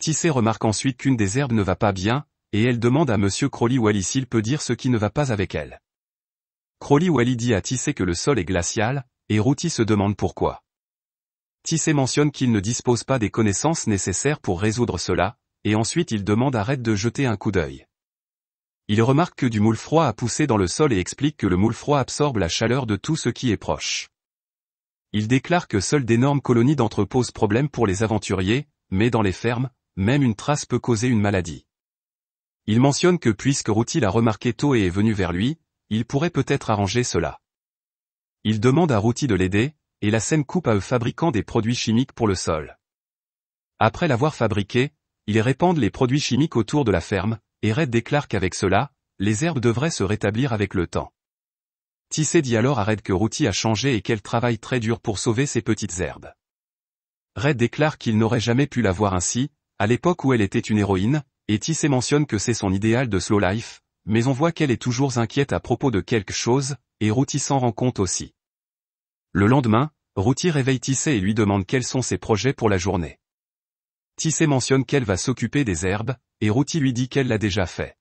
Tissé remarque ensuite qu'une des herbes ne va pas bien, et elle demande à Monsieur Crowley Wally s'il peut dire ce qui ne va pas avec elle. Crowley Wally dit à Tissé que le sol est glacial, et Routy se demande pourquoi. Tissé mentionne qu'il ne dispose pas des connaissances nécessaires pour résoudre cela, et ensuite il demande à Red de jeter un coup d'œil. Il remarque que du moule froid a poussé dans le sol et explique que le moule froid absorbe la chaleur de tout ce qui est proche. Il déclare que seules d'énormes colonies d'entre posent problème pour les aventuriers, mais dans les fermes, même une trace peut causer une maladie. Il mentionne que puisque Routy l'a remarqué tôt et est venu vers lui, il pourrait peut-être arranger cela. Il demande à Routy de l'aider, et la scène coupe à eux fabriquant des produits chimiques pour le sol. Après l'avoir fabriqué, ils répandent les produits chimiques autour de la ferme, et Red déclare qu'avec cela, les herbes devraient se rétablir avec le temps. Tissé dit alors à Red que Routy a changé et qu'elle travaille très dur pour sauver ces petites herbes. Red déclare qu'il n'aurait jamais pu la voir ainsi, à l'époque où elle était une héroïne, et Tissé mentionne que c'est son idéal de slow life, mais on voit qu'elle est toujours inquiète à propos de quelque chose, et Routy s'en rend compte aussi. Le lendemain, Routy réveille Tissé et lui demande quels sont ses projets pour la journée. Tissé mentionne qu'elle va s'occuper des herbes, et Routy lui dit qu'elle l'a déjà fait.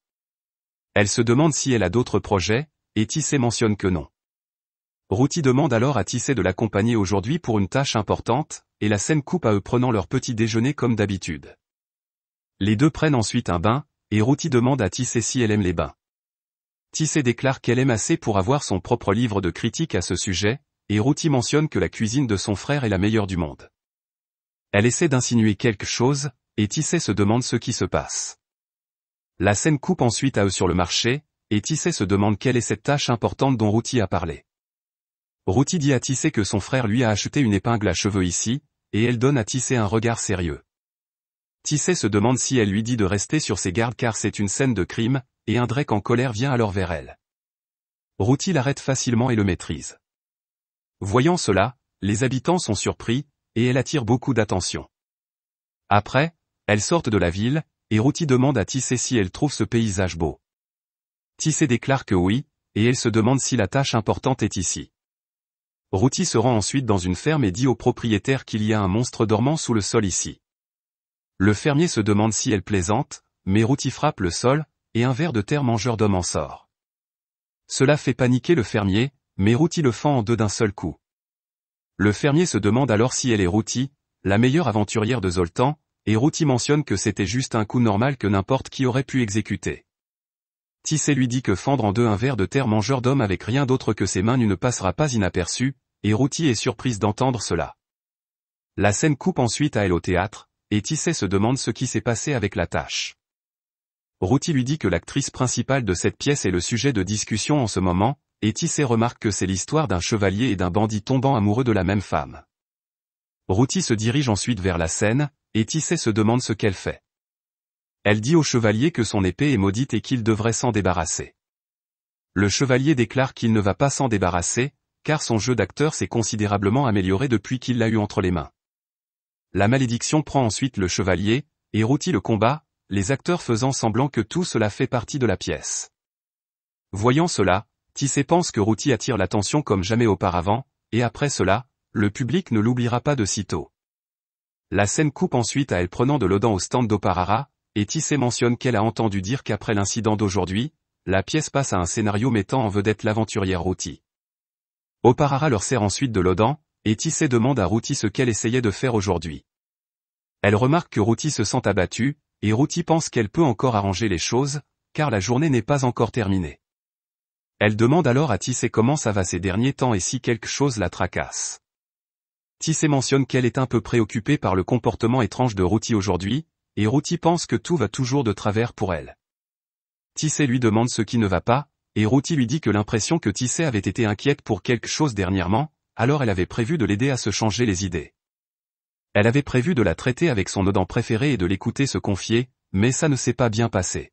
Elle se demande si elle a d'autres projets, et Tissé mentionne que non. Routy demande alors à Tissé de l'accompagner aujourd'hui pour une tâche importante, et la scène coupe à eux prenant leur petit déjeuner comme d'habitude. Les deux prennent ensuite un bain, et Routy demande à Tissé si elle aime les bains. Tissé déclare qu'elle aime assez pour avoir son propre livre de critique à ce sujet, et Routy mentionne que la cuisine de son frère est la meilleure du monde. Elle essaie d'insinuer quelque chose, et Tissé se demande ce qui se passe. La scène coupe ensuite à eux sur le marché, et Tissé se demande quelle est cette tâche importante dont Routy a parlé. Routy dit à Tissé que son frère lui a acheté une épingle à cheveux ici, et elle donne à Tissé un regard sérieux. Tissé se demande si elle lui dit de rester sur ses gardes car c'est une scène de crime, et un Drake en colère vient alors vers elle. Routy l'arrête facilement et le maîtrise. Voyant cela, les habitants sont surpris, et elle attire beaucoup d'attention. Après, elles sortent de la ville, et Routy demande à Tissé si elle trouve ce paysage beau. Tissé déclare que oui, et elle se demande si la tâche importante est ici. Routy se rend ensuite dans une ferme et dit au propriétaire qu'il y a un monstre dormant sous le sol ici. Le fermier se demande si elle plaisante, mais Routy frappe le sol, et un ver de terre mangeur d'homme en sort. Cela fait paniquer le fermier, mais Routy le fend en deux d'un seul coup. Le fermier se demande alors si elle est Routy, la meilleure aventurière de Zoltan, et Routy mentionne que c'était juste un coup normal que n'importe qui aurait pu exécuter. Tissé lui dit que fendre en deux un ver de terre mangeur d'homme avec rien d'autre que ses mains ne passera pas inaperçu, et Routy est surprise d'entendre cela. La scène coupe ensuite à elle au théâtre, et Tissé se demande ce qui s'est passé avec la tâche. Routy lui dit que l'actrice principale de cette pièce est le sujet de discussion en ce moment, et Tissé remarque que c'est l'histoire d'un chevalier et d'un bandit tombant amoureux de la même femme. Routy se dirige ensuite vers la scène, et Tissé se demande ce qu'elle fait. Elle dit au chevalier que son épée est maudite et qu'il devrait s'en débarrasser. Le chevalier déclare qu'il ne va pas s'en débarrasser, car son jeu d'acteur s'est considérablement amélioré depuis qu'il l'a eu entre les mains. La malédiction prend ensuite le chevalier, et Routy le combat, les acteurs faisant semblant que tout cela fait partie de la pièce. Voyant cela, Tissé pense que Routy attire l'attention comme jamais auparavant, et après cela, le public ne l'oubliera pas de sitôt. La scène coupe ensuite à elle prenant de l'odant au stand d'Oparara, et Tissé mentionne qu'elle a entendu dire qu'après l'incident d'aujourd'hui, la pièce passe à un scénario mettant en vedette l'aventurière Routy. Oparara leur sert ensuite de l'odant, et Tissé demande à Routy ce qu'elle essayait de faire aujourd'hui. Elle remarque que Routy se sent abattue, et Routy pense qu'elle peut encore arranger les choses, car la journée n'est pas encore terminée. Elle demande alors à Tissé comment ça va ces derniers temps et si quelque chose la tracasse. Tissé mentionne qu'elle est un peu préoccupée par le comportement étrange de Routy aujourd'hui, et Routy pense que tout va toujours de travers pour elle. Tissé lui demande ce qui ne va pas, et Routy lui dit que l'impression que Tissé avait été inquiète pour quelque chose dernièrement, alors elle avait prévu de l'aider à se changer les idées. Elle avait prévu de la traiter avec son odant préféré et de l'écouter se confier, mais ça ne s'est pas bien passé.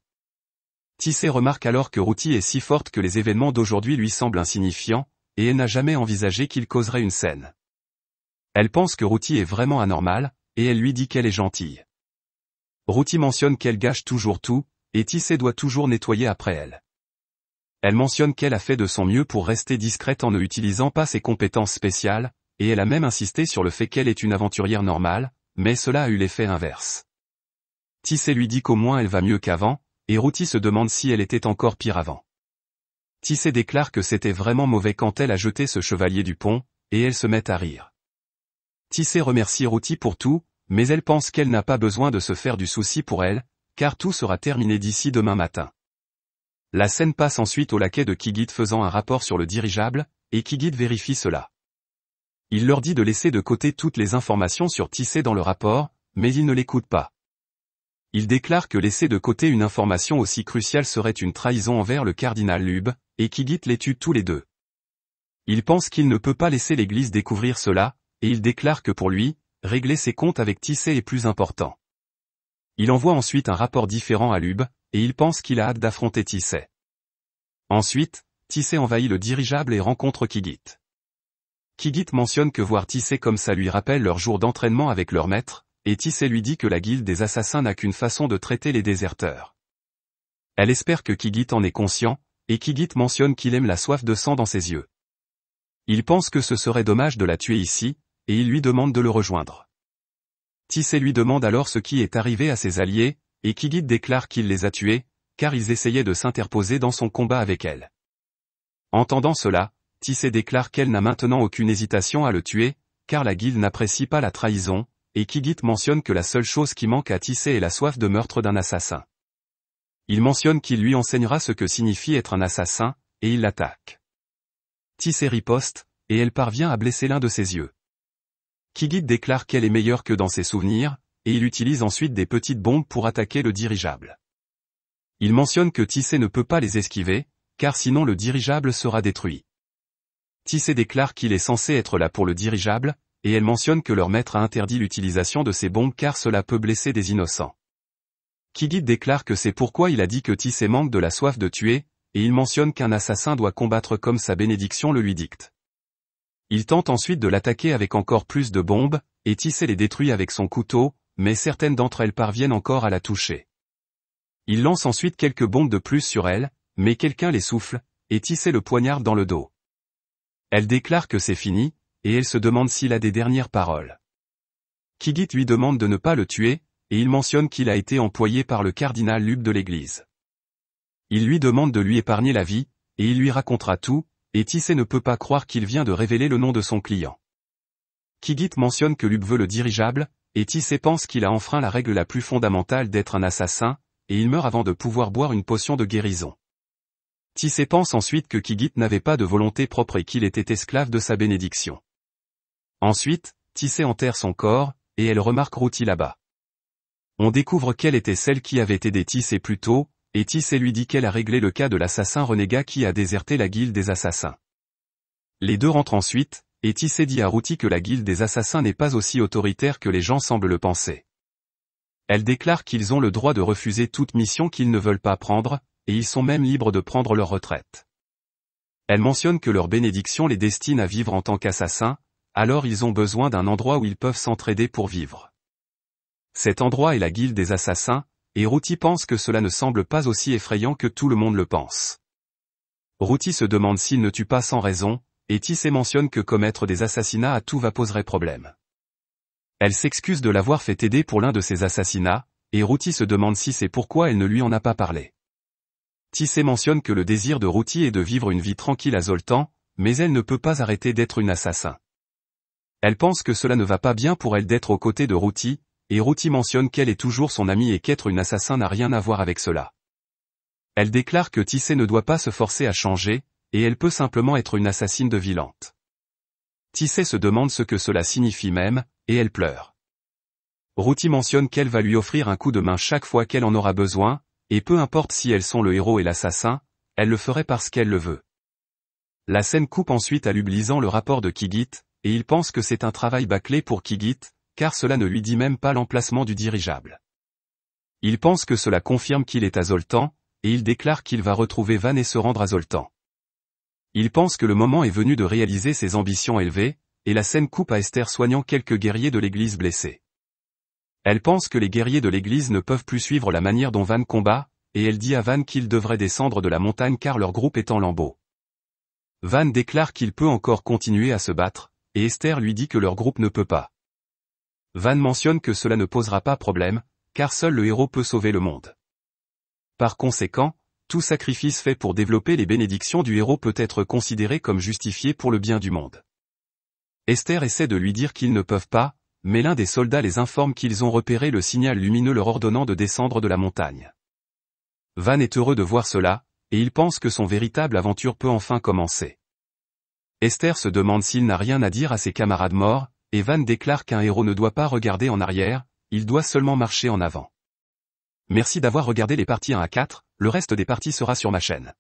Tissé remarque alors que Routy est si forte que les événements d'aujourd'hui lui semblent insignifiants, et elle n'a jamais envisagé qu'il causerait une scène. Elle pense que Routy est vraiment anormal, et elle lui dit qu'elle est gentille. Routy mentionne qu'elle gâche toujours tout, et Tissé doit toujours nettoyer après elle. Elle mentionne qu'elle a fait de son mieux pour rester discrète en ne utilisant pas ses compétences spéciales, et elle a même insisté sur le fait qu'elle est une aventurière normale, mais cela a eu l'effet inverse. Tissé lui dit qu'au moins elle va mieux qu'avant, et Routy se demande si elle était encore pire avant. Tissé déclare que c'était vraiment mauvais quand elle a jeté ce chevalier du pont, et elle se met à rire. Tissé remercie Routy pour tout, mais elle pense qu'elle n'a pas besoin de se faire du souci pour elle, car tout sera terminé d'ici demain matin. La scène passe ensuite au laquais de Kigit faisant un rapport sur le dirigeable, et Kigit vérifie cela. Il leur dit de laisser de côté toutes les informations sur Tissé dans le rapport, mais ils ne l'écoutent pas. Il déclare que laisser de côté une information aussi cruciale serait une trahison envers le cardinal Lube, et Kigit les tue tous les deux. Il pense qu'il ne peut pas laisser l'église découvrir cela, et il déclare que pour lui, régler ses comptes avec Tissé est plus important. Il envoie ensuite un rapport différent à Lube, et il pense qu'il a hâte d'affronter Tissé. Ensuite, Tissé envahit le dirigeable et rencontre Kigit. Kigit mentionne que voir Tissé comme ça lui rappelle leur jour d'entraînement avec leur maître, et Tissé lui dit que la guilde des assassins n'a qu'une façon de traiter les déserteurs. Elle espère que Kigit en est conscient, et Kigit mentionne qu'il aime la soif de sang dans ses yeux. Il pense que ce serait dommage de la tuer ici, et il lui demande de le rejoindre. Tissé lui demande alors ce qui est arrivé à ses alliés, et Kigit déclare qu'il les a tués, car ils essayaient de s'interposer dans son combat avec elle. Entendant cela, Tissé déclare qu'elle n'a maintenant aucune hésitation à le tuer, car la guilde n'apprécie pas la trahison, et Kigit mentionne que la seule chose qui manque à Tissé est la soif de meurtre d'un assassin. Il mentionne qu'il lui enseignera ce que signifie être un assassin, et il l'attaque. Tissé riposte, et elle parvient à blesser l'un de ses yeux. Kigit déclare qu'elle est meilleure que dans ses souvenirs, et il utilise ensuite des petites bombes pour attaquer le dirigeable. Il mentionne que Tissé ne peut pas les esquiver, car sinon le dirigeable sera détruit. Tissé déclare qu'il est censé être là pour le dirigeable, et elle mentionne que leur maître a interdit l'utilisation de ces bombes car cela peut blesser des innocents. Kigit déclare que c'est pourquoi il a dit que Tissé manque de la soif de tuer, et il mentionne qu'un assassin doit combattre comme sa bénédiction le lui dicte. Il tente ensuite de l'attaquer avec encore plus de bombes, et Tissé les détruit avec son couteau, mais certaines d'entre elles parviennent encore à la toucher. Il lance ensuite quelques bombes de plus sur elle, mais quelqu'un les souffle, et Tissé le poignarde dans le dos. Elle déclare que c'est fini, et elle se demande s'il a des dernières paroles. Kigit lui demande de ne pas le tuer, et il mentionne qu'il a été employé par le cardinal Lub de l'église. Il lui demande de lui épargner la vie, et il lui racontera tout, et Tissé ne peut pas croire qu'il vient de révéler le nom de son client. Kigit mentionne que Lub veut le dirigeable, et Tissé pense qu'il a enfreint la règle la plus fondamentale d'être un assassin, et il meurt avant de pouvoir boire une potion de guérison. Tissé pense ensuite que Kigit n'avait pas de volonté propre et qu'il était esclave de sa bénédiction. Ensuite, Tissé enterre son corps, et elle remarque Routi là-bas. On découvre qu'elle était celle qui avait aidé Tissé plus tôt, et Tissé lui dit qu'elle a réglé le cas de l'assassin renégat qui a déserté la guilde des assassins. Les deux rentrent ensuite, et Tissé dit à Routi que la guilde des assassins n'est pas aussi autoritaire que les gens semblent le penser. Elle déclare qu'ils ont le droit de refuser toute mission qu'ils ne veulent pas prendre, et ils sont même libres de prendre leur retraite. Elle mentionne que leur bénédiction les destine à vivre en tant qu'assassins, alors ils ont besoin d'un endroit où ils peuvent s'entraider pour vivre. Cet endroit est la guilde des assassins, et Routy pense que cela ne semble pas aussi effrayant que tout le monde le pense. Routy se demande s'il ne tue pas sans raison, et Tissé mentionne que commettre des assassinats à tout va poserait problème. Elle s'excuse de l'avoir fait aider pour l'un de ces assassinats, et Routy se demande si c'est pourquoi elle ne lui en a pas parlé. Tissé mentionne que le désir de Routy est de vivre une vie tranquille à Zoltan, mais elle ne peut pas arrêter d'être une assassin. Elle pense que cela ne va pas bien pour elle d'être aux côtés de Routy, et Routy mentionne qu'elle est toujours son amie et qu'être une assassin n'a rien à voir avec cela. Elle déclare que Tissé ne doit pas se forcer à changer, et elle peut simplement être une assassine de vilante. Tissé se demande ce que cela signifie même, et elle pleure. Routy mentionne qu'elle va lui offrir un coup de main chaque fois qu'elle en aura besoin, et peu importe si elles sont le héros et l'assassin, elle le ferait parce qu'elle le veut. La scène coupe ensuite à l'ublisant le rapport de Kigit, et il pense que c'est un travail bâclé pour Kigit, car cela ne lui dit même pas l'emplacement du dirigeable. Il pense que cela confirme qu'il est à Zoltan, et il déclare qu'il va retrouver Van et se rendre à Zoltan. Il pense que le moment est venu de réaliser ses ambitions élevées, et la scène coupe à Esther soignant quelques guerriers de l'église blessés. Elle pense que les guerriers de l'église ne peuvent plus suivre la manière dont Van combat, et elle dit à Van qu'il devrait descendre de la montagne car leur groupe est en lambeaux. Van déclare qu'il peut encore continuer à se battre, et Esther lui dit que leur groupe ne peut pas. Van mentionne que cela ne posera pas problème, car seul le héros peut sauver le monde. Par conséquent, tout sacrifice fait pour développer les bénédictions du héros peut être considéré comme justifié pour le bien du monde. Esther essaie de lui dire qu'ils ne peuvent pas, mais l'un des soldats les informe qu'ils ont repéré le signal lumineux leur ordonnant de descendre de la montagne. Van est heureux de voir cela, et il pense que son véritable aventure peut enfin commencer. Esther se demande s'il n'a rien à dire à ses camarades morts, et Van déclare qu'un héros ne doit pas regarder en arrière, il doit seulement marcher en avant. Merci d'avoir regardé les parties 1 à 4, le reste des parties sera sur ma chaîne.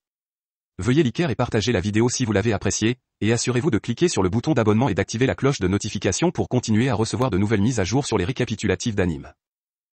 Veuillez liker et partager la vidéo si vous l'avez appréciée, et assurez-vous de cliquer sur le bouton d'abonnement et d'activer la cloche de notification pour continuer à recevoir de nouvelles mises à jour sur les récapitulatifs d'anime.